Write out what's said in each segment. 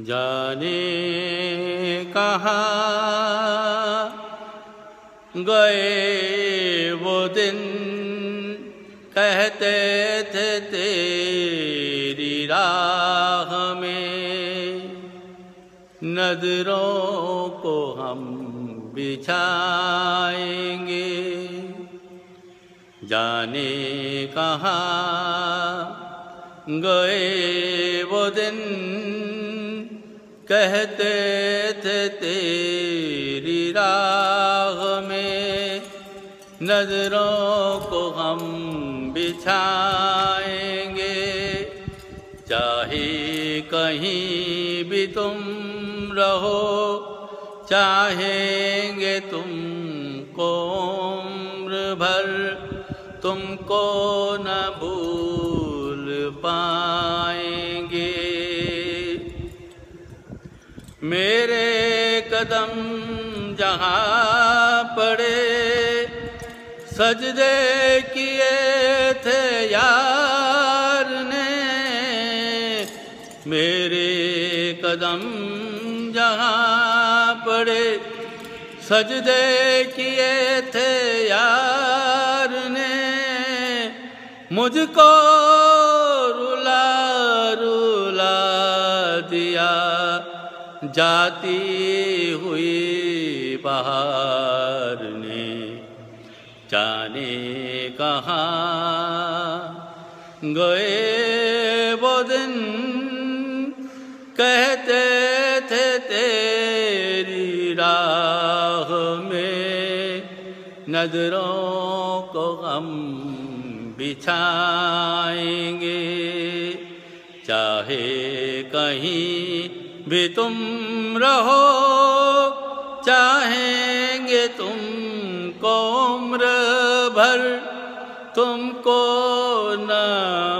जाने कहा। गए वो दिन कहते थे तेरी राह में। नज़रों को हम बिछाएँगे। जाने कहा गए वो दिन कहते थे तेरी राह में, नज़रों को हम बिछाएँगे। चाहे कहीं भी तुम रहो, चाहेंगे तुमको उम्र भर, तुमको न भूल पाएँगे कदम जहाँ पड़े, सजदे किए थे यार ने। मेरे कदम जहाँ पड़े, सजदे किए थे यार ने। मुझको रुला रुला दिया जाती हुई बहार ने जाने कहाँ गए वो दिन कहते थे तेरी राह में नज़रों को हम बिछाएँगे चाहे कहीं भी तुम रहो, चाहेंगे तुम उम्र भर, तुमको न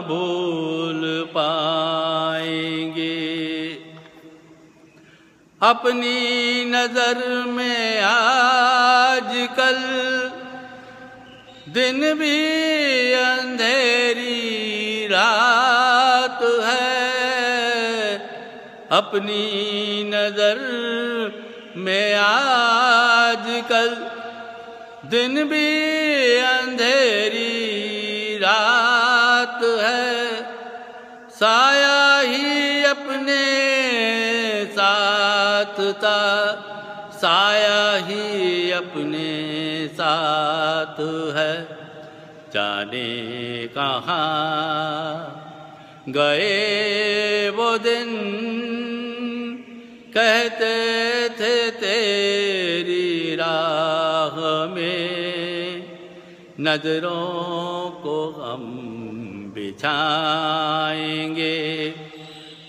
भूल पाएँगे। अपनी नज़र में आज कल दिन भी अंधेरी रात अपनी नज़र में आज कल दिन भी अंधेरी रात है। साया ही अपने साथ था। साया ही अपने साथ है। जाने कहाँ गए वो दिन? कहते थे तेरी राह में नज़रों को हम बिछाएँगे।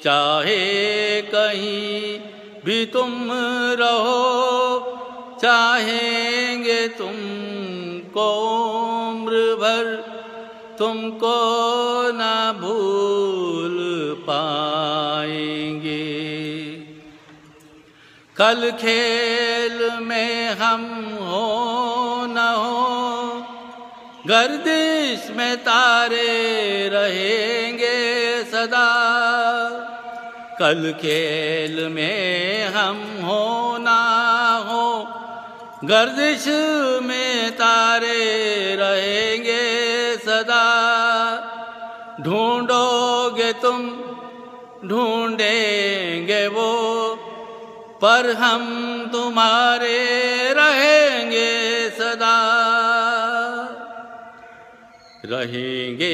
चाहे कहीं भी तुम रहो, चाहेंगे तुमको उम्र भर, तुमको ना भूल कल खेल में हम हो न हो, गर्दिश में तारे रहेंगे सदा। कल खेल में हम हो ना हो, गर्दिश में तारे रहेंगे सदा। ढूंढोगे तुम, ढूंढेंगे वो पर हम तुम्हारे रहेंगे सदा। रहेंगे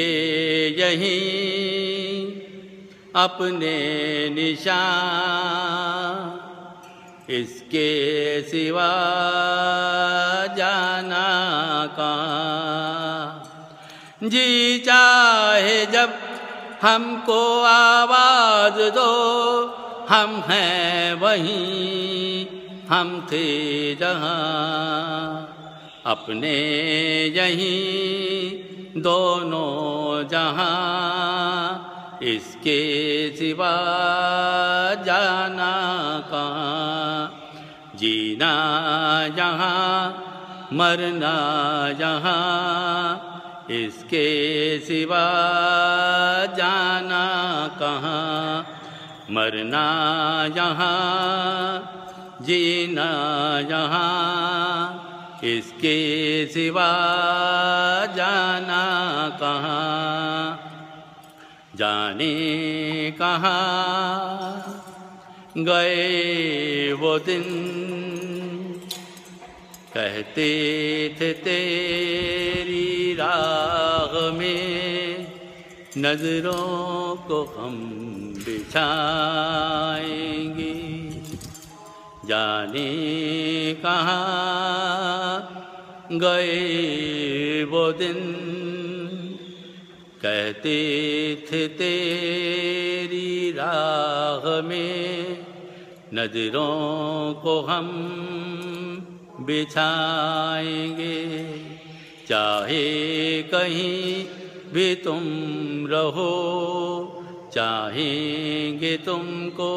यहीं अपने निशान। इसके सिवा जाना का जी चाहे जब हमको आवाज़ दो हम हैं वहीं, हम थे जहाँ। अपने यहीं, दोनों जहाँ। इसके सिवा जाना कहाँ? जीना जहाँ, मरना जहाँ। इसके सिवा जाना कहाँ? मरना यहाँ, जीना यहाँ इसके सिवा जाना कहाँ, जाने कहाँ गए वो दिन। कहते थे तेरी राग में नज़रों को हम बिछाएँगे। जाने कहाँ गए वो दिन? कहते थे तेरी राह में, नज़रों को हम बिछाएँगे। चाहे कहीं भी तुम रहो चाहेंगे तुमको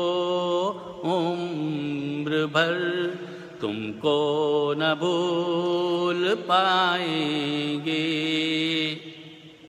उम्र भर। तुमको न भूल पाएँगे।